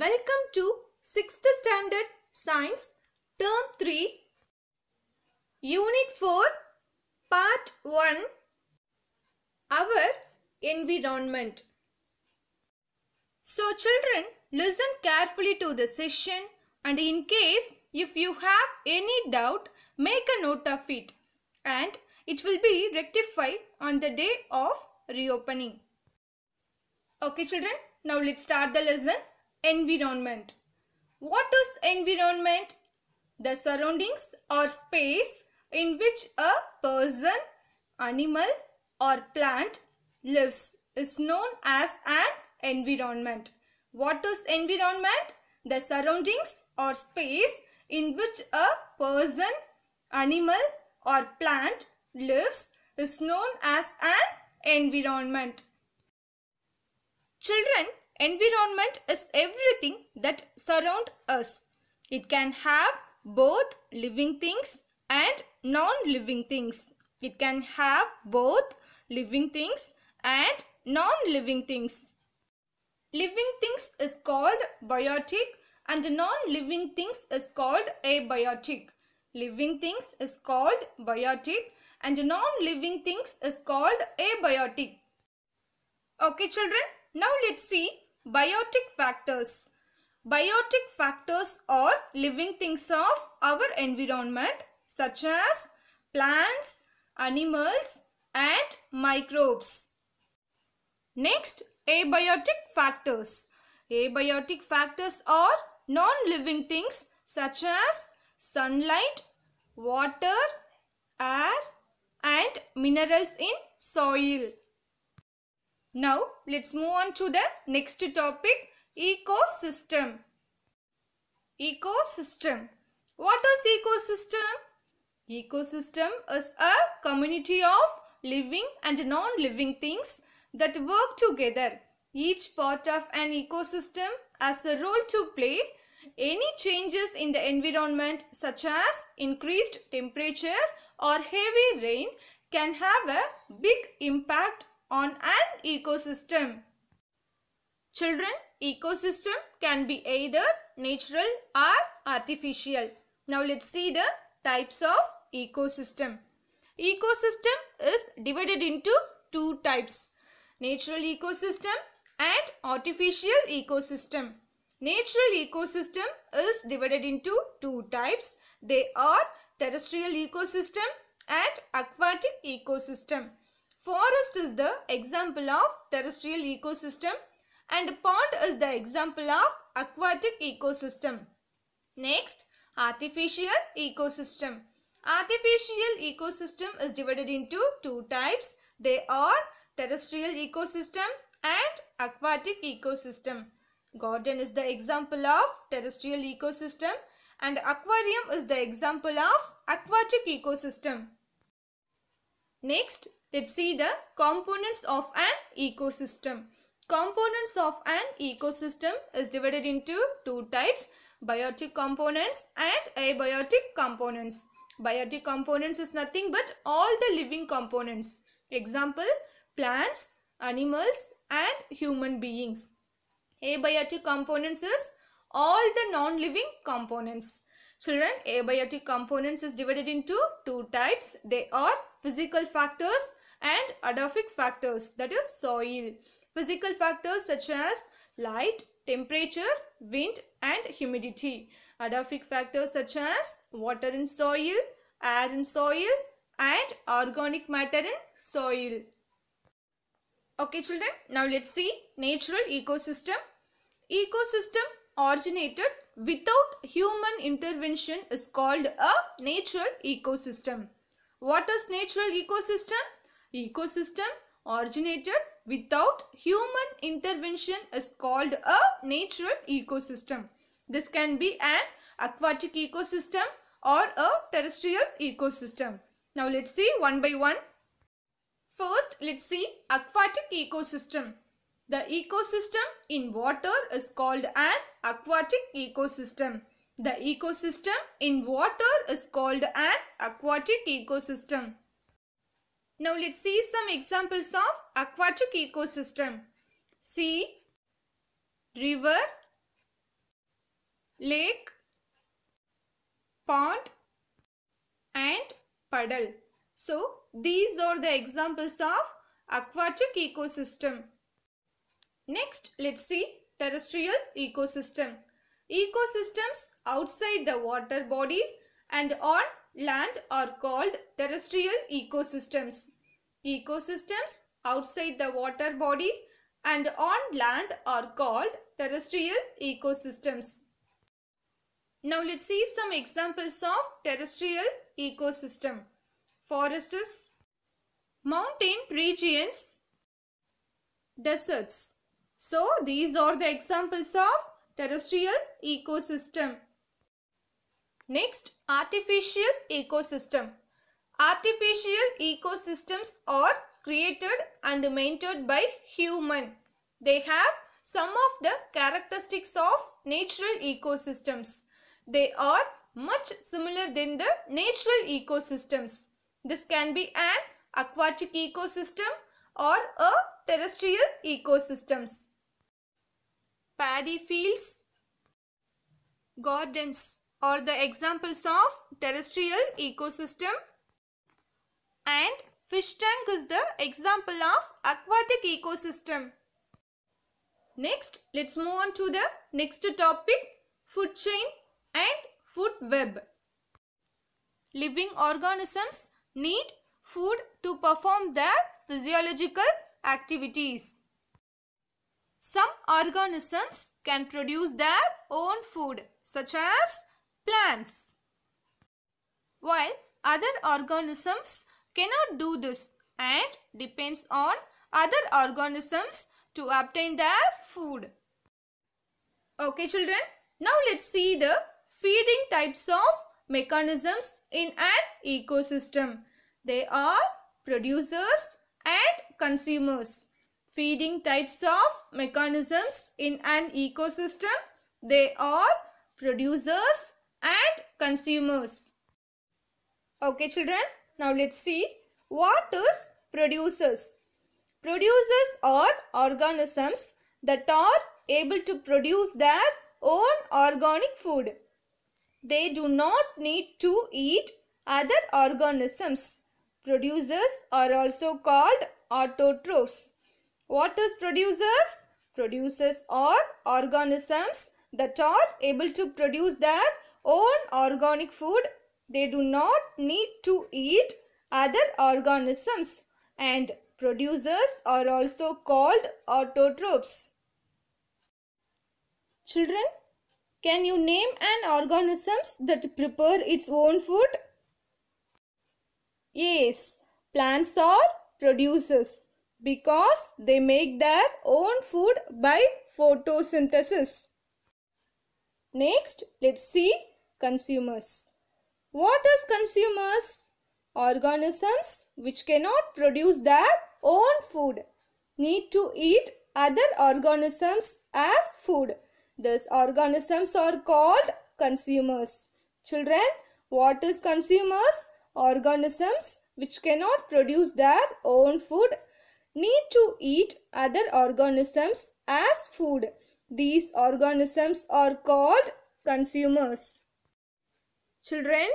Welcome to 6th Standard Science Term 3 Unit 4 Part 1 Our Environment So children listen carefully to the session and in case if you have any doubt make a note of it and it will be rectified on the day of reopening. Okay children, now let's start the lesson. Environment. What is environment? The surroundings or space in which a person, animal or plant lives is known as an environment. What is environment? The surroundings or space in which a person, animal or plant lives is known as an environment. Children, environment is everything that surround us. It can have both living things and non-living things. It can have both living things and non-living things. Living things is called biotic and non-living things is called abiotic. Living things is called biotic and non-living things is called abiotic. Okay children, now let's see biotic factors. Biotic factors are living things of our environment such as plants, animals and microbes. Next, abiotic factors. Abiotic factors are non-living things such as sunlight, water, air and minerals in soil. Now let's move on to the next topic ecosystem. Ecosystem. What is ecosystem? Ecosystem is a community of living and non-living things that work together. Each part of an ecosystem has a role to play. Any changes in the environment such as increased temperature or heavy rain can have a big impact on an ecosystem. Children, ecosystem can be either natural or artificial. Now let's see the types of ecosystem. Ecosystem is divided into two types. Natural ecosystem and artificial ecosystem. Natural ecosystem is divided into two types. They are terrestrial ecosystem and aquatic ecosystem. Forest is the example of terrestrial ecosystem and pond is the example of aquatic ecosystem. Next, artificial ecosystem. Artificial ecosystem is divided into two types. They are terrestrial ecosystem and aquatic ecosystem. Garden is the example of terrestrial ecosystem and aquarium is the example of aquatic ecosystem. Next, let's see the components of an ecosystem. Components of an ecosystem is divided into two types, biotic components and abiotic components. Biotic components is nothing but all the living components. Example, plants, animals and human beings. Abiotic components is all the non-living components. Children, abiotic components is divided into two types. They are physical factors and edaphic factors that is soil. Physical factors such as light, temperature, wind and humidity. Edaphic factors such as water in soil, air in soil and organic matter in soil. Okay children, now let's see natural ecosystem. Ecosystem originated without human intervention is called a natural ecosystem. What is natural ecosystem? Ecosystem originated without human intervention is called a natural ecosystem. This can be an aquatic ecosystem or a terrestrial ecosystem. Now let's see one by one. First, let's see aquatic ecosystem. The ecosystem in water is called an aquatic ecosystem. The ecosystem in water is called an aquatic ecosystem. Now let's see some examples of aquatic ecosystem. Sea, river, lake, pond and puddle. So these are the examples of aquatic ecosystem. Next let's see terrestrial ecosystem. Ecosystems outside the water body and on land are called terrestrial ecosystems. Ecosystems outside the water body and on land are called terrestrial ecosystems. Now let's see some examples of terrestrial ecosystem. Forests, mountain regions, deserts. So these are the examples of terrestrial ecosystem. Next, artificial ecosystem. Artificial ecosystems are created and maintained by human. They have some of the characteristics of natural ecosystems. They are much similar than the natural ecosystems. This can be an aquatic ecosystem or a terrestrial ecosystems. Paddy fields, gardens are the examples of terrestrial ecosystem and fish tank is the example of aquatic ecosystem. Next, let's move on to the next topic, food chain and food web. Living organisms need food to perform their physiological activities. Some organisms can produce their own food such as plants. While other organisms cannot do this and depends on other organisms to obtain their food. Okay children, now let's see the feeding types of mechanisms in an ecosystem. They are producers and consumers. Feeding types of mechanisms in an ecosystem. They are producers and consumers. Okay children, now let's see what is producers. Producers are organisms that are able to produce their own organic food. They do not need to eat other organisms. Producers are also called autotrophs. What is producers? Producers are organisms that are able to produce their own organic food. They do not need to eat other organisms and producers are also called autotrophs. Children, can you name an organisms that prepare its own food? Yes, plants are producers because they make their own food by photosynthesis. Next, let's see consumers. What is consumers? Organisms which cannot produce their own food need to eat other organisms as food. These organisms are called consumers. Children, what is consumers? Organisms which cannot produce their own food need to eat other organisms as food. These organisms are called consumers. Children,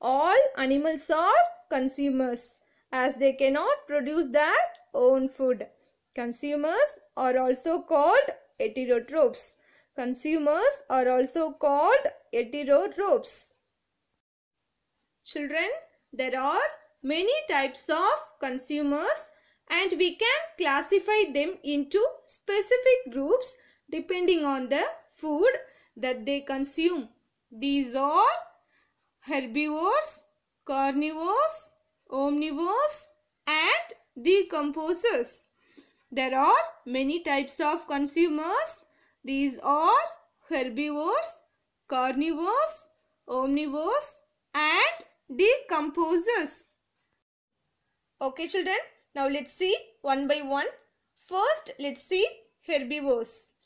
all animals are consumers as they cannot produce their own food. Consumers are also called heterotrophs. Consumers are also called heterotrophs. Children, there are many types of consumers and we can classify them into specific groups depending on the food that they consume. These are herbivores, carnivores, omnivores and decomposers. There are many types of consumers. These are herbivores, carnivores, omnivores and decomposers. Okay children, now let's see one by one. First let's see herbivores.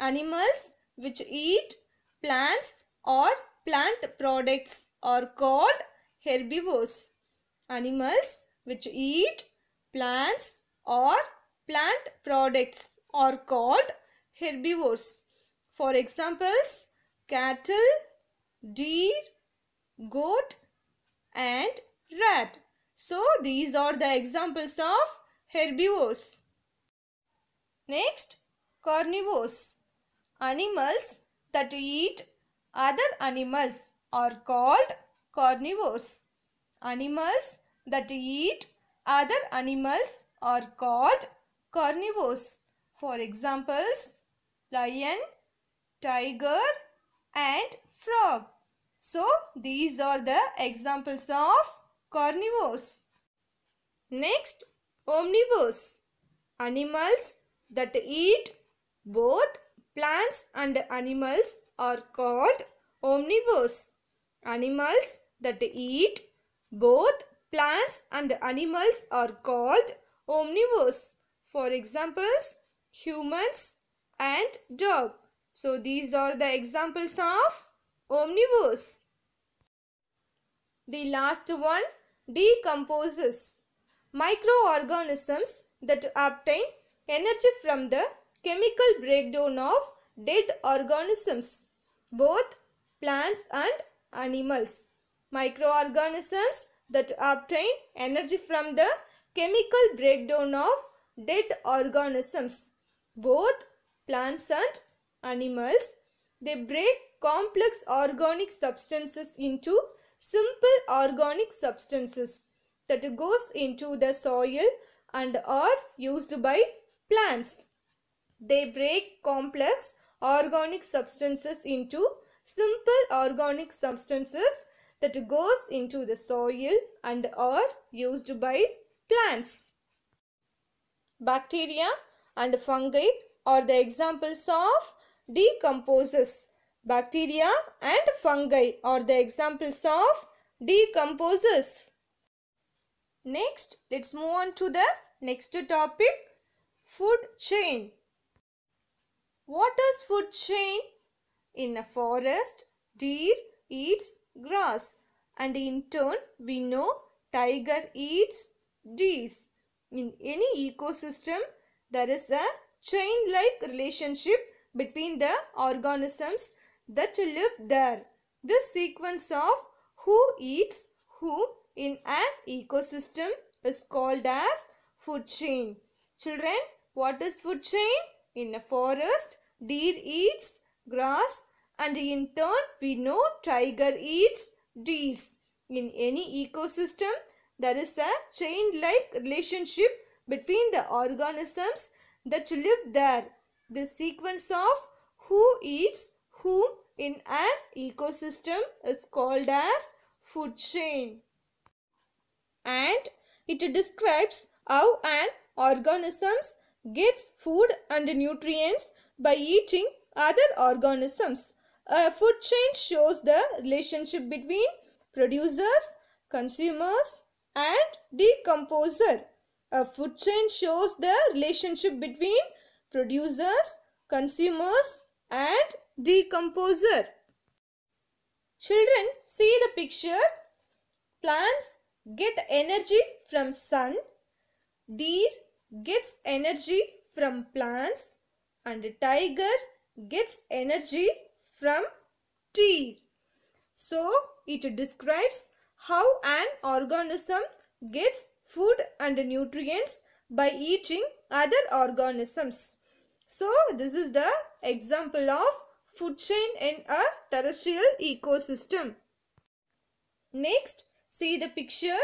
Animals which eat plants or plant products are called herbivores. Animals which eat plants or plant products are called herbivores. For examples, cattle, deer, goat and rat. So these are the examples of herbivores. Next, carnivores. Animals that eat other animals are called carnivores. Animals that eat other animals are called carnivores. For examples, lion, tiger and frog. So, these are the examples of carnivores. Next, omnivores. Animals that eat both plants and animals are called omnivores. Animals that eat both plants and animals are called omnivores. For examples, humans and dog. So these are the examples of omnivores. The last one decomposes. Microorganisms that obtain energy from the chemical breakdown of dead organisms, both plants and animals. Microorganisms that obtain energy from the chemical breakdown of dead organisms, both plants and animals. They break complex organic substances into simple organic substances that goes into the soil and are used by plants. They break complex organic substances into simple organic substances that goes into the soil and are used by plants. Bacteria and fungi are the examples of decomposers. Bacteria and fungi are the examples of decomposers. Next, let's move on to the next topic, food chain. What is food chain? In a forest, deer eats grass and in turn we know tiger eats deer. In any ecosystem, there is a chain-like relationship between the organisms that live there. This sequence of who eats who in an ecosystem is called as food chain. Children, what is food chain? In a forest, deer eats grass and in turn we know tiger eats deer. In any ecosystem, there is a chain-like relationship between the organisms that live there. The sequence of who eats whom in an ecosystem is called as food chain. And it describes how an organism gets food and nutrients by eating other organisms. A food chain shows the relationship between producers, consumers and decomposer. A food chain shows the relationship between producers, consumers and decomposer. Children see the picture. Plants get energy from sun. Deer gets energy from plants and tiger gets energy from tree. So it describes how an organism gets food and nutrients by eating other organisms. So this is the example of food chain in a terrestrial ecosystem. Next, see the picture.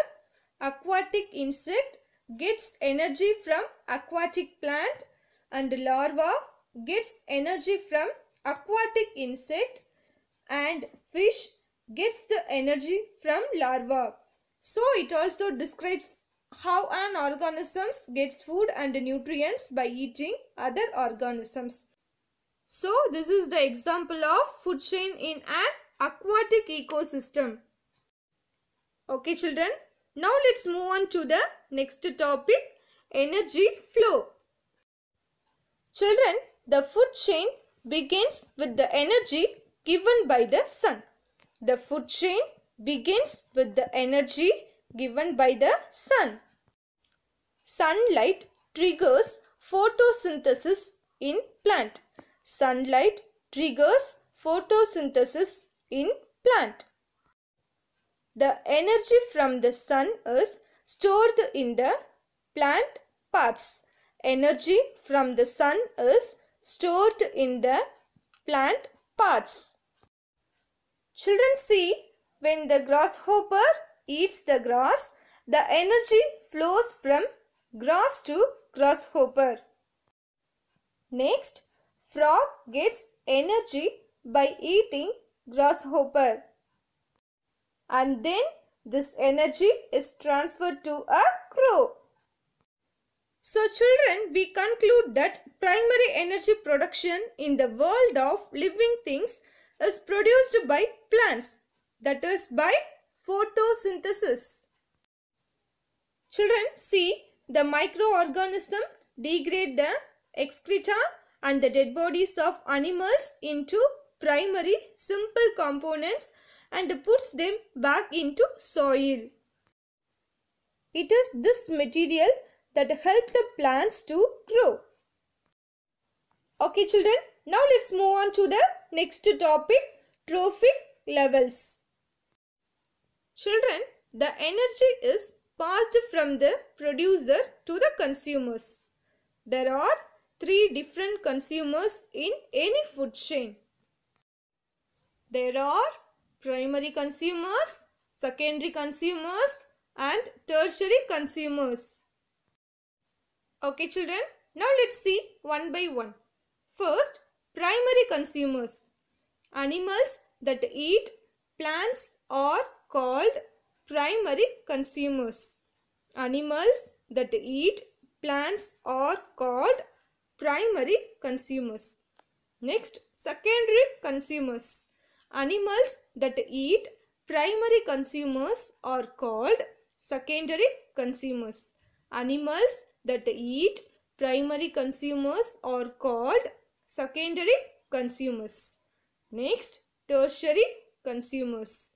Aquatic insect gets energy from aquatic plant and larva gets energy from aquatic insect and fish gets the energy from larva. So it also describes how an organism gets food and nutrients by eating other organisms. So this is the example of food chain in an aquatic ecosystem. Okay children, now let's move on to the next topic, energy flow. Children, the food chain begins with the energy given by the sun. The food chain begins with the energy given by the sun. Sunlight triggers photosynthesis in plant. Sunlight triggers photosynthesis in plant. The energy from the sun is stored in the plant parts. Energy from the sun is stored in the plant parts. Children see when the grasshopper eats the grass, the energy flows from grass to grasshopper. Next, frog gets energy by eating grasshopper. And then this energy is transferred to a crow. So children, we conclude that primary energy production in the world of living things is produced by plants, that is by photosynthesis. Children, see the microorganism degrade the excreta and the dead bodies of animals into primary simple components and puts them back into soil. It is this material that help the plants to grow. Okay children, now let's move on to the next topic, trophic levels. Children, the energy is passed from the producer to the consumers. There are three different consumers in any food chain. There are primary consumers, secondary consumers and tertiary consumers. Okay children, now let's see one by one. First, primary consumers. Animals that eat plants are called primary consumers. Animals that eat plants are called primary consumers. Next, secondary consumers. Animals that eat primary consumers are called secondary consumers. Animals that eat primary consumers are called secondary consumers. Next, tertiary consumers.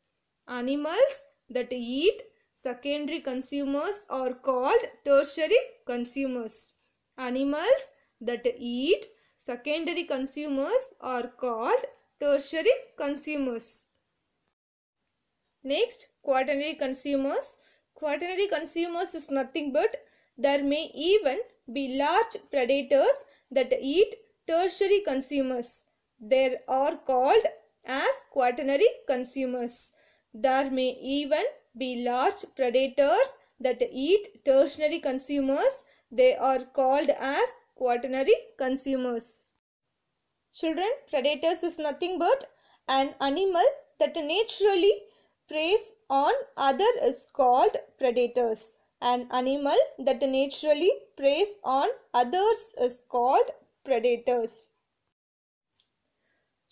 Animals that eat secondary consumers are called tertiary consumers. Animals that eat secondary consumers are called tertiary consumers. Next, quaternary consumers. Quaternary consumers is nothing but there may even be large predators that eat tertiary consumers. They are called as quaternary consumers. There may even be large predators that eat tertiary consumers. They are called as quaternary consumers. Children, predators is nothing but an animal that naturally preys on other is called predators. An animal that naturally preys on others is called predators.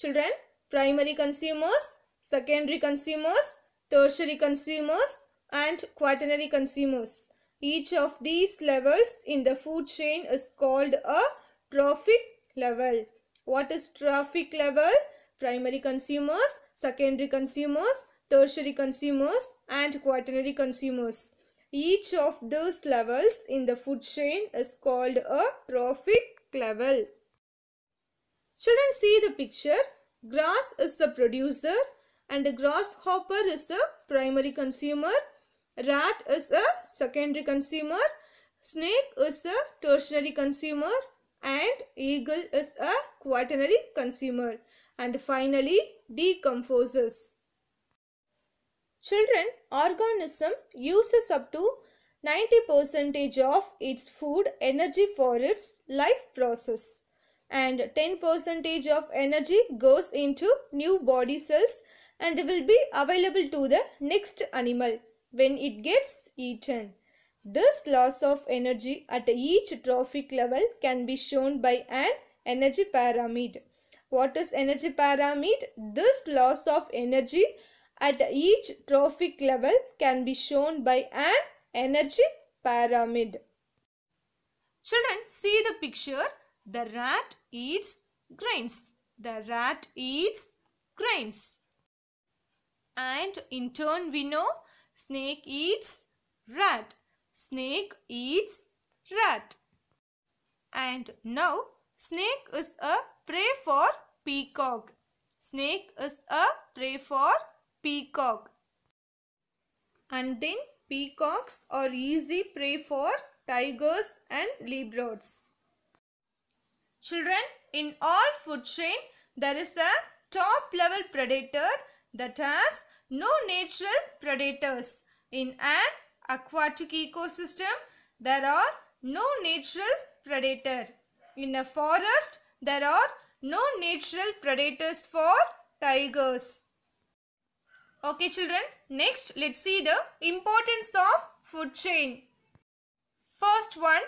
Children, primary consumers, secondary consumers, tertiary consumers and quaternary consumers. Each of these levels in the food chain is called a trophic level. What is trophic level? Primary consumers, secondary consumers, tertiary consumers and quaternary consumers. Each of those levels in the food chain is called a trophic level. Children see the picture. Grass is the producer and grasshopper is a primary consumer. Rat is a secondary consumer. Snake is a tertiary consumer and eagle is a quaternary consumer. And finally decomposes. Children, organism uses up to 90% of its food energy for its life process and 10% of energy goes into new body cells and will be available to the next animal when it gets eaten. This loss of energy at each trophic level can be shown by an energy pyramid. What is energy pyramid? This loss of energy at each trophic level can be shown by an energy pyramid. Children, see the picture. The rat eats grains. The rat eats grains. And in turn we know snake eats rat. Snake eats rat. And now snake is a prey for peacock. snake is a prey for peacock. And then peacocks are easy prey for tigers and leopards. Children, in all food chain, there is a top level predator that has no natural predators. In an aquatic ecosystem, there are no natural predator. In a forest, there are no natural predators for tigers. Okay children, next let's see the importance of food chain. First one,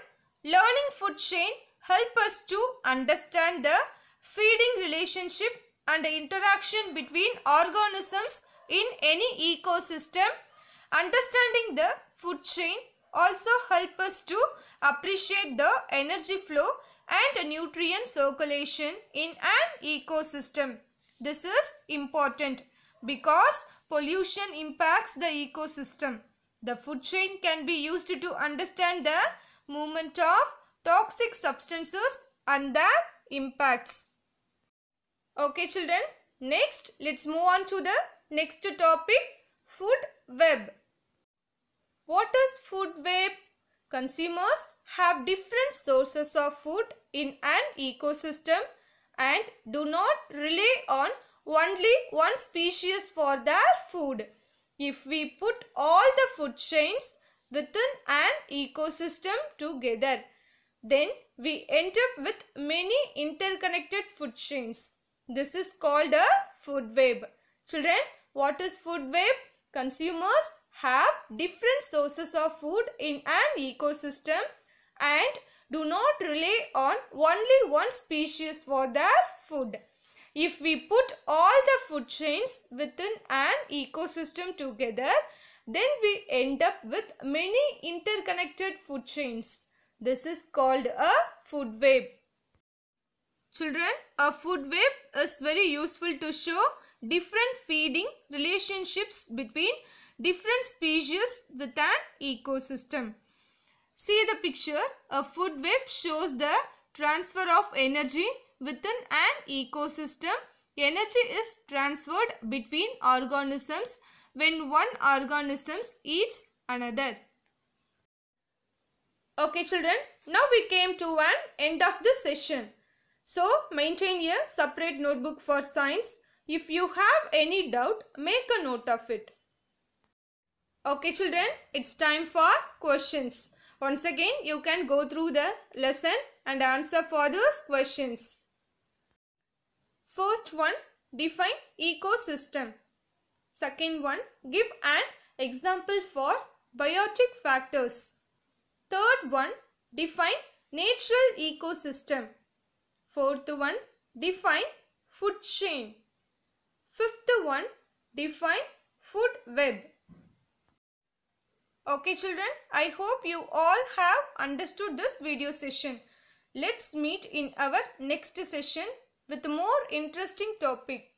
learning food chain help us to understand the feeding relationship and the interaction between organisms in any ecosystem. Understanding the food chain also help us to appreciate the energy flow and nutrient circulation in an ecosystem. This is important because pollution impacts the ecosystem. The food chain can be used to understand the movement of toxic substances and their impacts. Okay children, next let's move on to the next topic food web. What is food web? Consumers have different sources of food in an ecosystem and do not rely on only one species for their food. If we put all the food chains within an ecosystem together, then we end up with many interconnected food chains. This is called a food web. Children, what is food web? Consumers have different sources of food in an ecosystem and do not rely on only one species for their food. If we put all the food chains within an ecosystem together, then we end up with many interconnected food chains. This is called a food web. Children, a food web is very useful to show different feeding relationships between different species with an ecosystem. See the picture. A food web shows the transfer of energy within an ecosystem. Energy is transferred between organisms when one organism eats another. Okay children, now we came to an end of this session. So maintain a separate notebook for science. If you have any doubt, make a note of it. Okay children, it's time for questions. Once again, you can go through the lesson and answer for those questions. First one, define ecosystem. Second one, give an example for biotic factors. Third one, define natural ecosystem. Fourth one, define food chain. Fifth one, define food web. Okay children, I hope you all have understood this video session. Let's meet in our next session with a more interesting topic.